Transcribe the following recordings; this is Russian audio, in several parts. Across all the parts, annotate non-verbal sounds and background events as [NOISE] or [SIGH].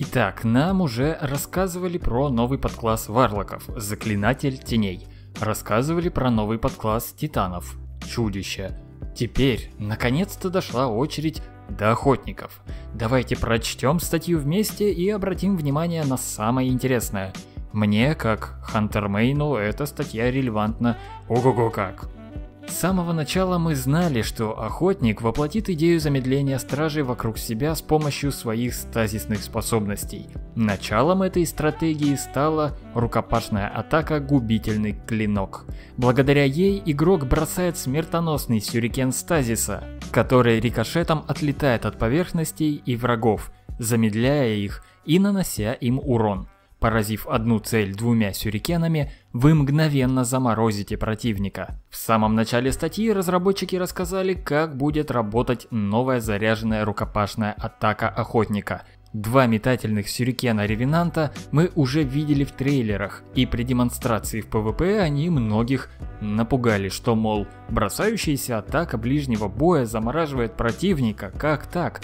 Итак, нам уже рассказывали про новый подкласс варлоков, Заклинатель Теней. Рассказывали про новый подкласс Титанов, Чудище. Теперь, наконец-то дошла очередь до охотников. Давайте прочтем статью вместе и обратим внимание на самое интересное. Мне, как Хантермейну, эта статья релевантна ого-го как. С самого начала мы знали, что охотник воплотит идею замедления стражей вокруг себя с помощью своих стазисных способностей. Началом этой стратегии стала рукопашная атака «Губительный клинок». Благодаря ей игрок бросает смертоносный сюрикен стазиса, который рикошетом отлетает от поверхностей и врагов, замедляя их и нанося им урон. Поразив одну цель двумя сюрикенами, вы мгновенно заморозите противника. В самом начале статьи разработчики рассказали, как будет работать новая заряженная рукопашная атака охотника. Два метательных сюрикена Ревенанта мы уже видели в трейлерах, и при демонстрации в PvP они многих напугали, что мол, бросающаяся атака ближнего боя замораживает противника, как так?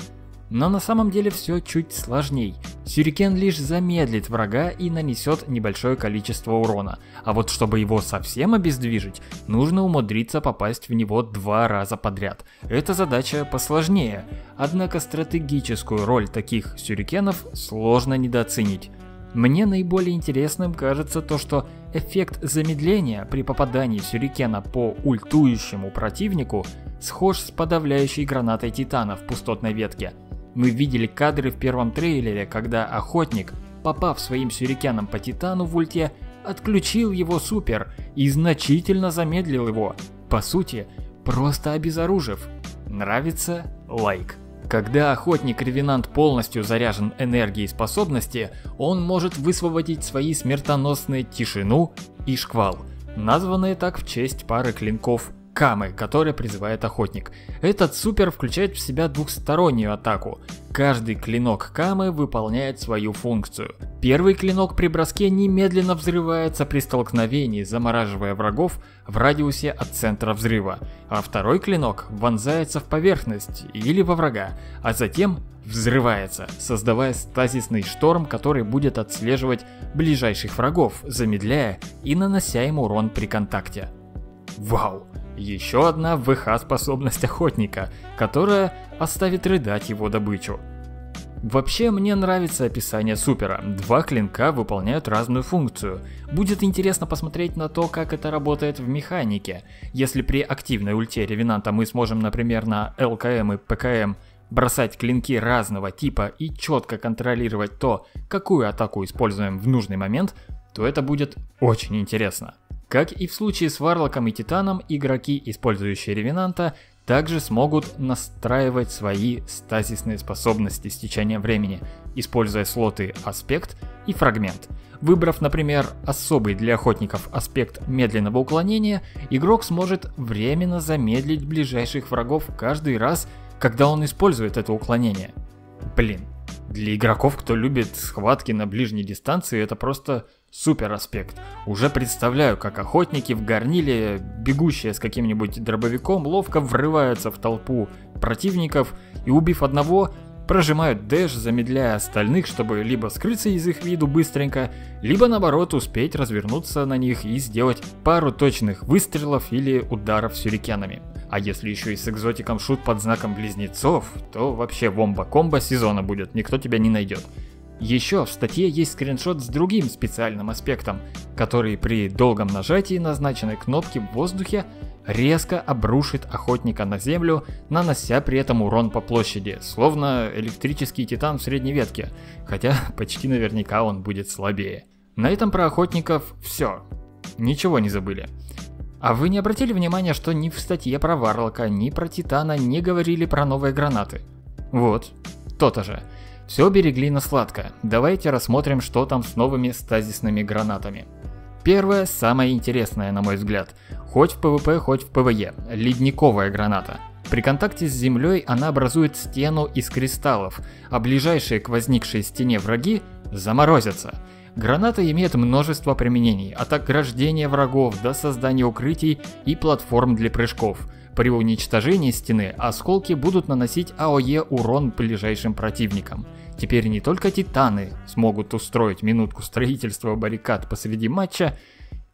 Но на самом деле все чуть сложней. Сюрикен лишь замедлит врага и нанесет небольшое количество урона, а вот чтобы его совсем обездвижить, нужно умудриться попасть в него два раза подряд. Эта задача посложнее, однако стратегическую роль таких сюрикенов сложно недооценить. Мне наиболее интересным кажется то, что эффект замедления при попадании сюрикена по ультующему противнику схож с подавляющей гранатой Титана в пустотной ветке – мы видели кадры в первом трейлере, когда охотник, попав своим сюрикеном по Титану в ульте, отключил его супер и значительно замедлил его. По сути, просто обезоружив. Нравится? Лайк. Когда охотник-ревенант полностью заряжен энергией способности, он может высвободить свои смертоносные тишину и шквал, названные так в честь пары клинков Камы, который призывает охотник. Этот супер включает в себя двухстороннюю атаку. Каждый клинок Камы выполняет свою функцию. Первый клинок при броске немедленно взрывается при столкновении, замораживая врагов в радиусе от центра взрыва, а второй клинок вонзается в поверхность или во врага, а затем взрывается, создавая стазисный шторм, который будет отслеживать ближайших врагов, замедляя и нанося им урон при контакте. Вау! Еще одна ВХ-способность охотника, которая оставит рыдать его добычу. Вообще, мне нравится описание супера. Два клинка выполняют разную функцию. Будет интересно посмотреть на то, как это работает в механике. Если при активной ульте Ревенанта мы сможем, например, на ЛКМ и ПКМ бросать клинки разного типа и четко контролировать то, какую атаку используем в нужный момент, то это будет очень интересно. Как и в случае с Варлоком и Титаном, игроки, использующие Ревенанта, также смогут настраивать свои стазисные способности с течением времени, используя слоты Аспект и Фрагмент. Выбрав, например, особый для охотников аспект медленного уклонения, игрок сможет временно замедлить ближайших врагов каждый раз, когда он использует это уклонение. Блин, для игроков, кто любит схватки на ближней дистанции, это просто Супер аспект. Уже представляю, как охотники в горниле, бегущие с каким-нибудь дробовиком, ловко врываются в толпу противников и, убив одного, прожимают дэш, замедляя остальных, чтобы либо скрыться из их виду быстренько, либо наоборот успеть развернуться на них и сделать пару точных выстрелов или ударов сюрикенами. А если еще и с экзотиком шут под знаком близнецов, то вообще бомба-комбо сезона будет, никто тебя не найдет. Еще в статье есть скриншот с другим специальным аспектом, который при долгом нажатии назначенной кнопки в воздухе резко обрушит охотника на землю, нанося при этом урон по площади, словно электрический титан в средней ветке, хотя [LAUGHS] почти наверняка он будет слабее. На этом про охотников все. Ничего не забыли. А вы не обратили внимания, что ни в статье про Варлока, ни про Титана не говорили про новые гранаты? Вот, то-то же. Все берегли на сладко. Давайте рассмотрим, что там с новыми стазисными гранатами. Первое, самое интересное, на мой взгляд. Хоть в PvP, хоть в PvE. Ледниковая граната. При контакте с землей она образует стену из кристаллов, а ближайшие к возникшей стене враги заморозятся. Граната имеет множество применений, от ограждения врагов до создания укрытий и платформ для прыжков – При уничтожении стены осколки будут наносить AoE урон ближайшим противникам. Теперь не только титаны смогут устроить минутку строительства баррикад посреди матча.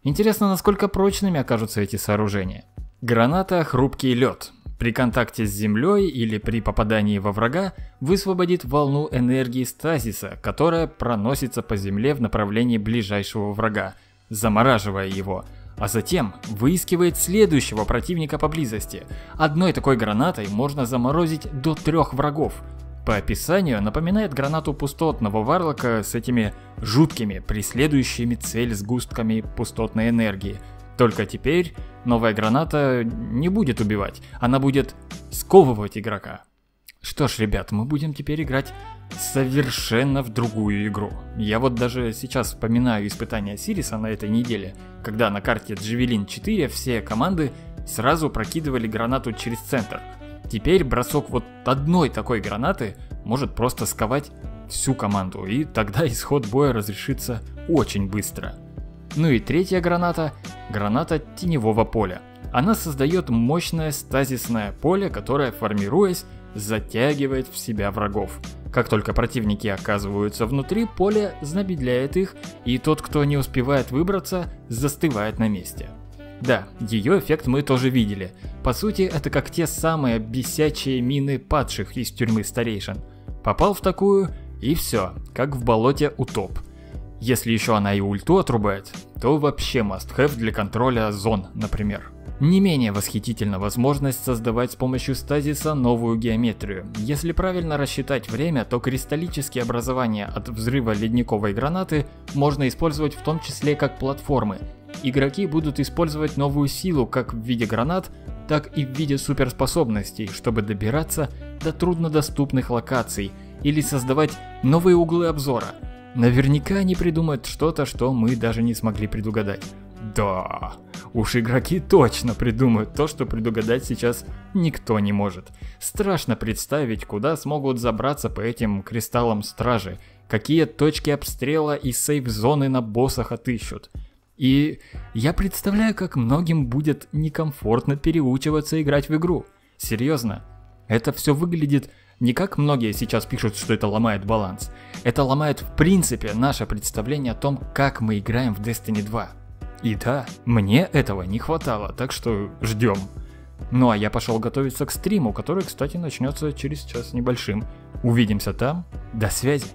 Интересно, насколько прочными окажутся эти сооружения. Граната «Хрупкий лед». При контакте с землей или при попадании во врага высвободит волну энергии стазиса, которая проносится по земле в направлении ближайшего врага, замораживая его, а затем выискивает следующего противника поблизости. Одной такой гранатой можно заморозить до трех врагов. По описанию напоминает гранату пустотного варлока с этими жуткими, преследующими цель сгустками пустотной энергии – только теперь новая граната не будет убивать, она будет сковывать игрока. Что ж, ребят, мы будем теперь играть совершенно в другую игру. Я вот даже сейчас вспоминаю испытания Сириса на этой неделе, когда на карте Джавелин 4 все команды сразу прокидывали гранату через центр. Теперь бросок вот одной такой гранаты может просто сковать всю команду, и тогда исход боя разрешится очень быстро. Ну и третья граната – граната теневого поля. Она создает мощное стазисное поле, которое, формируясь, затягивает в себя врагов. Как только противники оказываются внутри, поле замедляет их, и тот, кто не успевает выбраться, застывает на месте. Да, ее эффект мы тоже видели. По сути, это как те самые бесячие мины падших из тюрьмы старейшин. Попал в такую, и все, как в болоте утоп. Если еще она и ульту отрубает, то вообще must have для контроля зон, например. Не менее восхитительна возможность создавать с помощью стазиса новую геометрию. Если правильно рассчитать время, то кристаллические образования от взрыва ледниковой гранаты можно использовать в том числе как платформы. Игроки будут использовать новую силу как в виде гранат, так и в виде суперспособностей, чтобы добираться до труднодоступных локаций или создавать новые углы обзора – Наверняка они придумают что-то, что мы даже не смогли предугадать. Да, уж игроки точно придумают то, что предугадать сейчас никто не может. Страшно представить, куда смогут забраться по этим кристаллам стражи, какие точки обстрела и сейф-зоны на боссах отыщут. И я представляю, как многим будет некомфортно переучиваться играть в игру. Серьезно, это все выглядит не как многие сейчас пишут, что это ломает баланс. Это ломает в принципе наше представление о том, как мы играем в Destiny 2. И да, мне этого не хватало, так что ждем. Ну а я пошел готовиться к стриму, который, кстати, начнется через час небольшим. Увидимся там. До связи.